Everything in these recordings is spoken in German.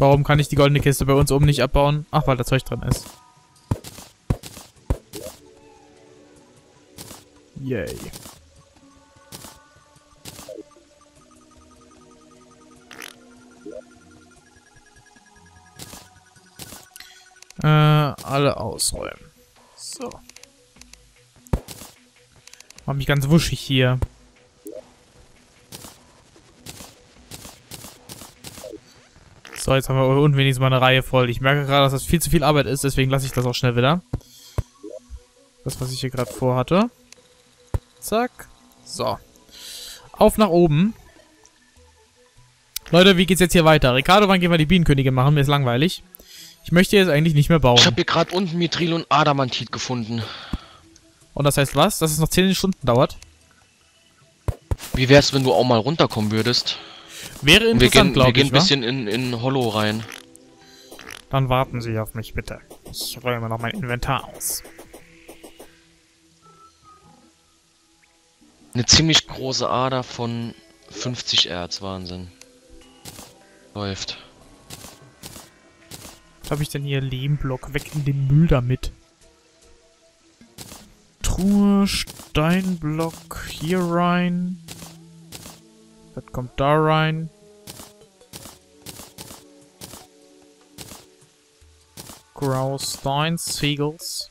Warum kann ich die goldene Kiste bei uns oben nicht abbauen? Ach, weil da Zeug drin ist. Yay. Äh, alle ausräumen. So. Mach mich ganz wuschig hier. So, jetzt haben wir unten wenigstens mal eine Reihe voll. Ich merke gerade, dass das viel zu viel Arbeit ist, deswegen lasse ich das auch schnell wieder. Das, was ich hier gerade vorhatte. Zack. So. Auf nach oben. Leute, wie geht's jetzt hier weiter? Ricardo, wann gehen wir die Bienenkönigin machen? Mir ist langweilig. Ich möchte jetzt eigentlich nicht mehr bauen. Ich habe hier gerade unten Mithril und Adamantit gefunden. Und das heißt was? Dass es noch 10 Stunden dauert? Wie wär's, wenn du auch mal runterkommen würdest? Wäre Wir interessant, gehen, wir glaube gehen ich, ein bisschen in, in Hollow rein. Dann warten Sie auf mich, bitte. Ich räume noch mein Inventar aus. Eine ziemlich große Ader von 50 Erz, Wahnsinn. Läuft. Was habe ich denn hier? Lehmblock. Weg in den Müll damit. Truhe, Steinblock hier rein. Das kommt da rein. Graustein, Seagulls.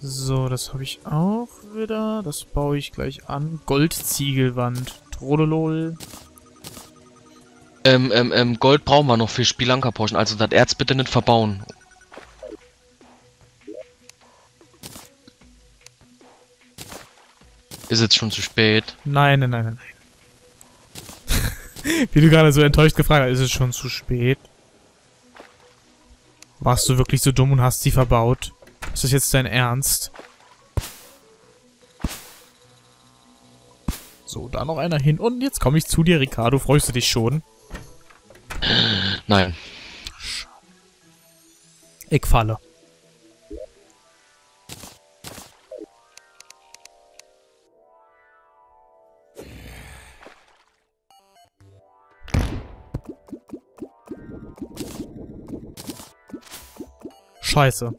So, das habe ich auch wieder. Das baue ich gleich an. Goldziegelwand. Trololol. Ähm, ähm, ähm, Gold brauchen wir noch für Spielanker-Porschen, also das Erz bitte nicht verbauen. Ist jetzt schon zu spät. Nein, nein, nein, nein. nein. Wie du gerade so enttäuscht gefragt hast, ist es schon zu spät? Warst du wirklich so dumm und hast sie verbaut? Ist das jetzt dein Ernst? So, da noch einer hin. Und jetzt komme ich zu dir, Ricardo. Freust du dich schon? Nein. Ich falle. Scheiße.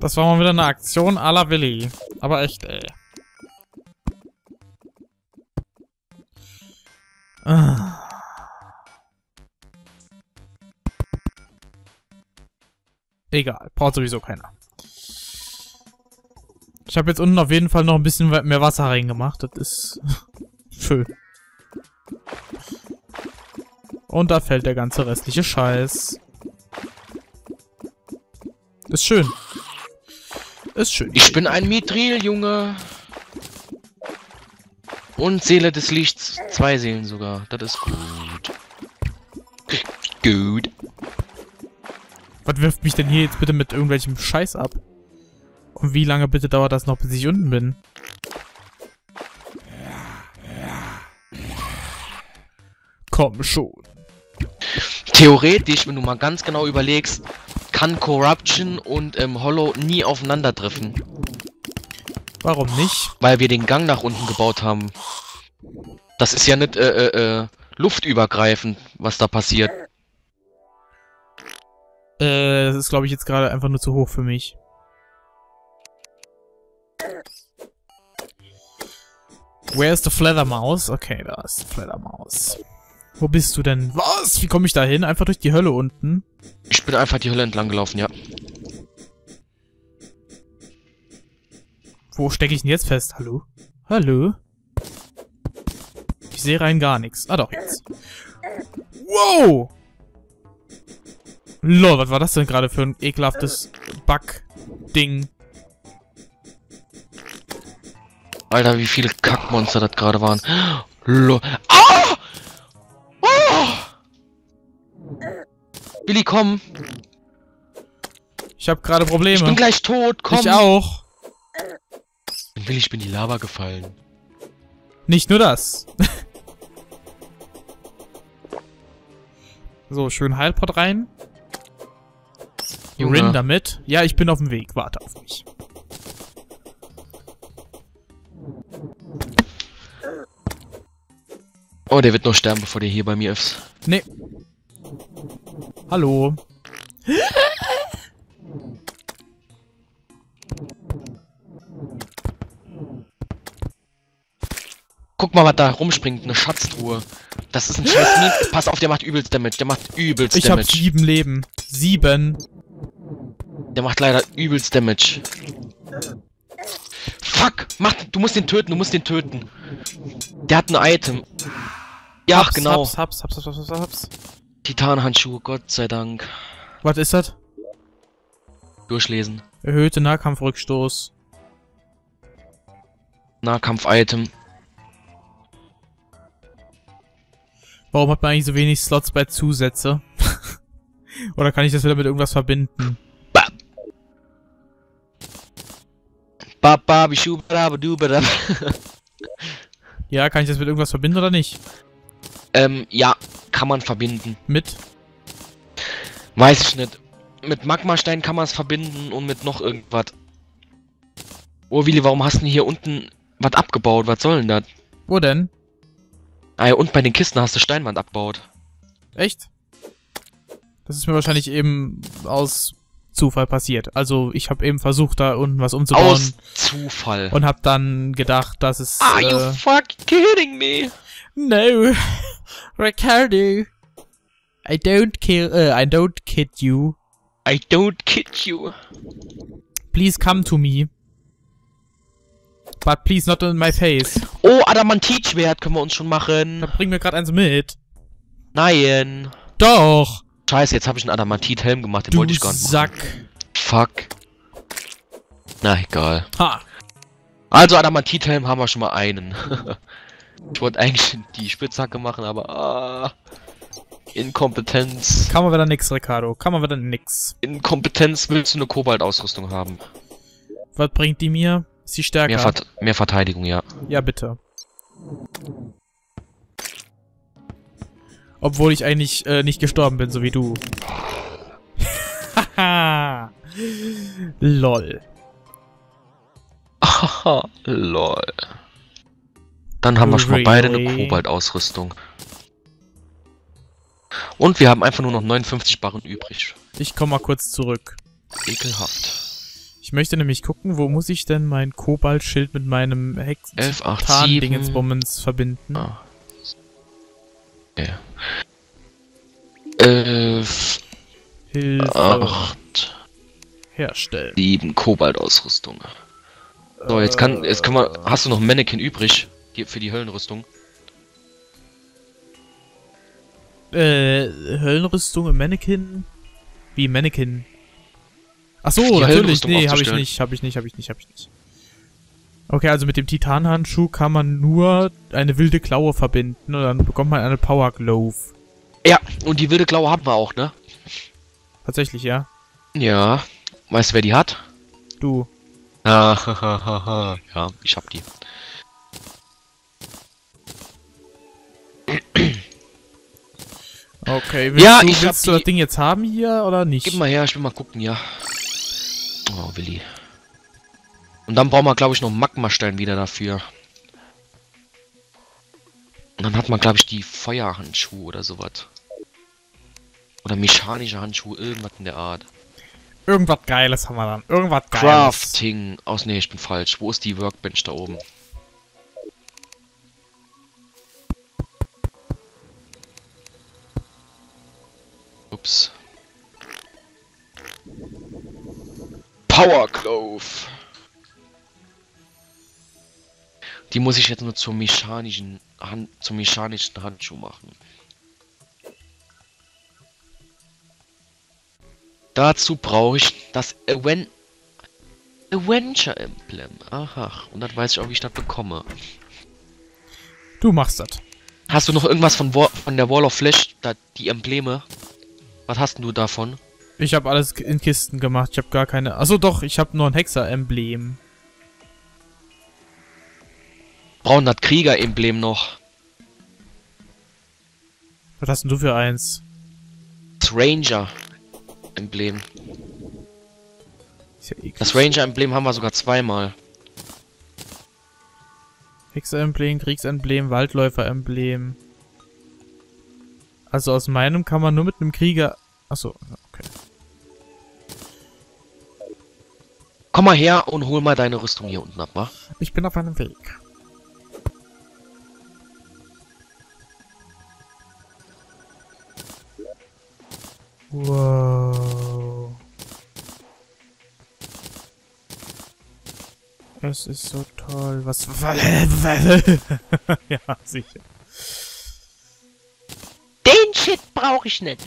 Das war mal wieder eine Aktion à la Willi. Aber echt, ey. Ah. Egal, braucht sowieso keiner. Ich habe jetzt unten auf jeden Fall noch ein bisschen mehr Wasser reingemacht. Das ist schön. Und da fällt der ganze restliche Scheiß. Ist schön. Ist schön. Ich bin ein Mithril, Junge. Und Seele des Lichts. Zwei Seelen sogar. Das ist gut. Gut. Was wirft mich denn hier jetzt bitte mit irgendwelchem Scheiß ab? Und wie lange bitte dauert das noch, bis ich unten bin? Komm schon. Theoretisch, wenn du mal ganz genau überlegst, kann Corruption und ähm, Hollow nie aufeinandertreffen. Warum nicht? Weil wir den Gang nach unten gebaut haben. Das ist ja nicht äh, äh, äh, luftübergreifend, was da passiert. Äh, das ist glaube ich jetzt gerade einfach nur zu hoch für mich. Where is the Fledermaus? Okay, da ist die Fledermaus. Wo bist du denn? Was? Wie komme ich da hin? Einfach durch die Hölle unten? Ich bin einfach die Hölle entlang gelaufen, ja. Wo stecke ich denn jetzt fest? Hallo? Hallo? Ich sehe rein gar nichts. Ah doch, jetzt. Wow! Lol, was war das denn gerade für ein ekelhaftes Bug-Ding? Alter, wie viele Kackmonster das gerade waren. Lo Billy, komm. Ich habe gerade Probleme. Ich bin gleich tot, komm. Ich auch. Und Willi, ich bin die Lava gefallen. Nicht nur das. so, schön Heilpot rein. Junge. Rin damit. Ja, ich bin auf dem Weg. Warte auf mich. Oh, der wird noch sterben, bevor der hier bei mir ist. Nee, Hallo. Guck mal, was da rumspringt. Eine Schatztruhe. Das ist ein scheiß Meme. Pass auf, der macht übelst Damage. Der macht übelst Ich hab Damage. sieben Leben. Sieben. Der macht leider übelst Damage. Fuck! Mach, du musst den töten, du musst den töten. Der hat ein Item. Ja, Haps, genau. Haps, haps, haps, haps, haps, haps. Titanhandschuhe, Gott sei Dank. Was ist das? Durchlesen. Erhöhte Nahkampfrückstoß. Nahkampf-Item. Warum hat man eigentlich so wenig Slots bei Zusätze? Oder kann ich das wieder mit irgendwas verbinden? Baba, du Ja, kann ich das mit irgendwas verbinden oder nicht? Ähm, ja, kann man verbinden. Mit? Weiß ich nicht. Mit Magmastein kann man es verbinden und mit noch irgendwas. Oh, Willi, warum hast du denn hier unten was abgebaut? Was soll denn das? Wo denn? Ah ja, und bei den Kisten hast du Steinwand abgebaut. Echt? Das ist mir wahrscheinlich eben aus Zufall passiert. Also ich habe eben versucht, da unten was umzubauen Aus Zufall. und habe dann gedacht, dass es... Are you Äh, fucking kidding me? No, Ricardo, I don't kill, uh, I don't kid you. I don't kid you. Please come to me. But please not in my face. Oh, Adamantitschwert können wir uns schon machen. Da bring mir gerade eins mit. Nein. Doch. Scheiße, jetzt habe ich einen Adamantit-Helm gemacht, den Du wollte ich gar nicht machen. Sack. Fuck. Na, egal. Ha. Also, Adamantit-Helm haben wir schon mal einen. ich wollte eigentlich die Spitzhacke machen, aber... Ah, Inkompetenz. Kann man wieder nix, Ricardo. Kann man wieder nix. Inkompetenz willst du eine Kobalt-Ausrüstung haben. Was bringt die mir? Ist sie stärker? Mehr, Vert mehr Verteidigung, ja. ja, bitte. Obwohl ich eigentlich äh, nicht gestorben bin, so wie du. Haha. Lol. Haha, lol. Dann haben wir schon mal beide eine? Kobalt-Ausrüstung. Und wir haben einfach nur noch 59 Barren übrig. Ich komme mal kurz zurück. Ekelhaft. Ich möchte nämlich gucken, wo muss ich denn mein Kobaltschild mit meinem 11, 8, 7. Hex-Tarn-Dingensbummens verbinden? Ah. Okay. 11, Hilfe. 8, Herstellen. 7 Kobalt-Ausrüstung. So, jetzt kann, jetzt können wir, hast du noch ein Mannequin übrig? Die, für die Höllenrüstung? Äh, Höllenrüstung im Mannequin? Wie Mannequin? Ach so, Die natürlich. Nee, habe ich nicht, habe ich nicht, habe ich nicht, habe ich nicht. Okay, also mit dem Titanhandschuh kann man nur eine wilde Klaue verbinden und dann bekommt man eine Power Glove. Ja, und die wilde Klaue haben wir auch, ne? Tatsächlich, ja. Ja. Weißt du, wer die hat? Du. Ah, ja, ich hab die. Okay, willst Ja, du, ich willst du das Ding jetzt haben hier oder nicht? Gib mal her, ich will mal gucken, ja. Oh, Willi. Und dann brauchen wir, glaube ich, noch Magmastein wieder dafür. Und dann hat man, glaube ich, die Feuerhandschuhe oder sowas. Oder mechanische Handschuhe, irgendwas in der Art. Irgendwas Geiles haben wir dann. Irgendwas Geiles. Crafting. Aus, nee, ich bin falsch. Wo ist die Workbench da oben? Power Glove. Die muss ich jetzt nur zur mechanischen Hand, zum mechanischen Handschuh machen. Dazu brauche ich das Aven Avenger Emblem. Aha. Und dann weiß ich auch, wie ich das bekomme. Du machst das. Hast du noch irgendwas von, von der Wall of Flash? Da, die Embleme? Was hast denn du davon? Ich habe alles in Kisten gemacht. Ich habe gar keine. Achso, doch, ich habe nur ein Hexer-Emblem. Brauchen das Krieger-Emblem noch. Was hast denn du für eins? Das Ranger-Emblem. Ist ja eklig. Das Ranger-Emblem haben wir sogar zweimal. Hexer-Emblem, Kriegsemblem, Waldläufer-Emblem. Also aus meinem kann man nur mit einem Krieger... Achso, Komm mal her und hol mal deine Rüstung hier unten ab, wa? Ich bin auf einem Weg. Wow. Es ist so toll. Was... ja, sicher. Den Shit brauche ich nicht.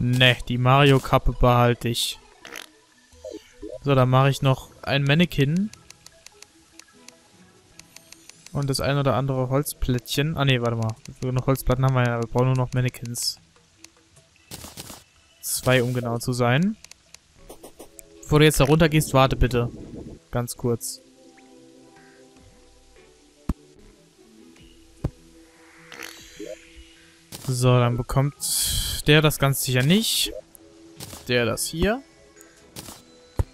Ne, die Mario-Kappe behalte ich. So, dann mache ich noch ein Mannequin. Und das ein oder andere Holzplättchen. Ah ne, warte mal. Noch Holzplatten haben wir ja. Wir brauchen nur noch Mannequins. Zwei, um genau zu sein. Bevor du jetzt da runter gehst, warte bitte. Ganz kurz. So, dann bekommt der das ganz sicher nicht. Der das hier.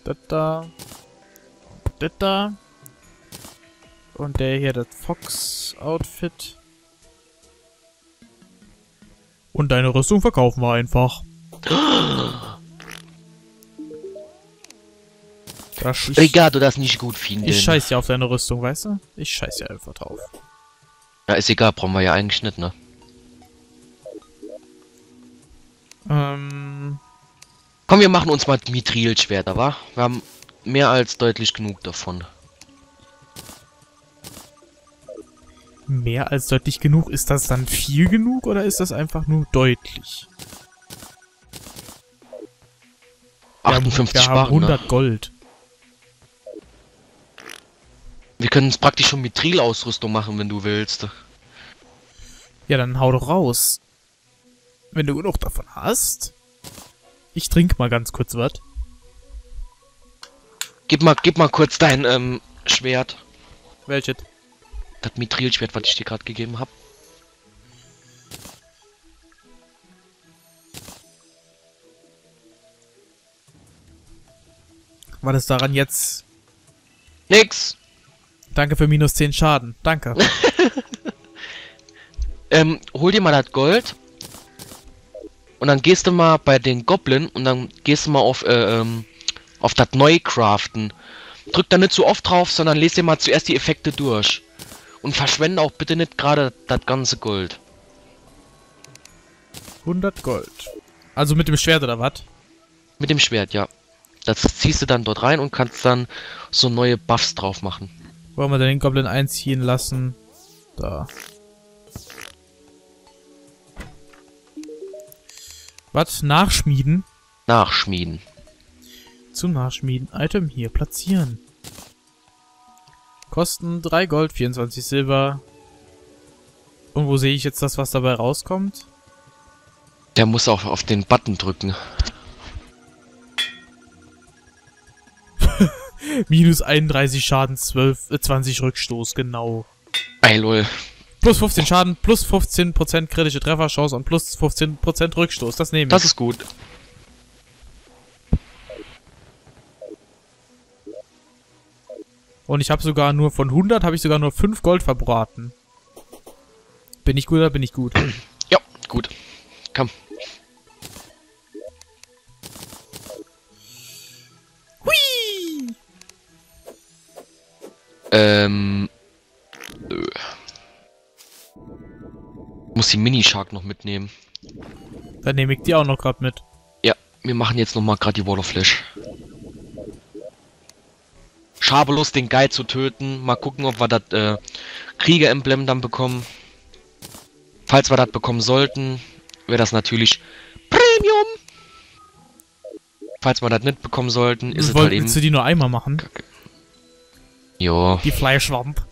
Das da. Das da. Und der hier das Fox-Outfit. Und deine Rüstung verkaufen wir einfach. Das ich, Egal, du das nicht gut findest. Ich scheiß ja auf deine Rüstung, weißt du? Ich scheiß ja einfach drauf. Ja, ist egal, brauchen wir ja eigentlich nicht, ne? Ähm. Komm, wir machen uns mal Mithril-Schwerter, wa? Wir haben mehr als deutlich genug davon. Mehr als deutlich genug? Ist das dann viel genug oder ist das einfach nur deutlich? 58 wir haben 100 ne? Gold. Wir können es praktisch schon Mithril-Ausrüstung machen, wenn du willst. Ja, dann hau doch raus. Wenn du genug davon hast. Ich trinke mal ganz kurz was. Gib mal, gib mal kurz dein ähm, Schwert. Welches? Das Mithril-Schwert, was ich dir gerade gegeben habe. War das daran jetzt? Nix. Danke für minus 10 Schaden. Danke. ähm, hol dir mal das Gold. Und dann gehst du mal bei den Goblin und dann gehst du mal auf, äh, ähm, auf das Neucraften. Drück da nicht zu oft drauf, sondern lese dir mal zuerst die Effekte durch. Und verschwende auch bitte nicht gerade das ganze Gold. 100 Gold. Also mit dem Schwert oder was? Mit dem Schwert, ja. Das ziehst du dann dort rein und kannst dann so neue Buffs drauf machen. Wollen wir den Goblin einziehen lassen? Da. Was? Nachschmieden? Nachschmieden. Zum Nachschmieden. Item hier platzieren. Kosten 3 Gold, 24 Silber. Und wo sehe ich jetzt das, was dabei rauskommt? Der muss auch auf den Button drücken. Minus 31 Schaden, 12, äh, 20 Rückstoß, genau. Ey, lol. Plus 15 Schaden, plus 15% kritische Trefferchance und plus 15% Rückstoß. Das nehme ich. Das ist gut. Und ich habe sogar nur von 100 habe ich sogar nur 5 Gold verbraten. Bin ich gut oder bin ich gut? Ja, gut. Komm. Hui! Ähm. Äh. Muss die Mini-Shark noch mitnehmen. Dann nehme ich die auch noch gerade mit. Ja, wir machen jetzt noch mal gerade die Wall of Flash. Schabelus den Guy zu töten. Mal gucken, ob wir das äh, Krieger-Emblem dann bekommen. Falls wir das bekommen sollten, wäre das natürlich Premium. Falls wir das nicht bekommen sollten, ist es halt eben... Willst du die nur einmal machen? Jo. Die Fleischwamp.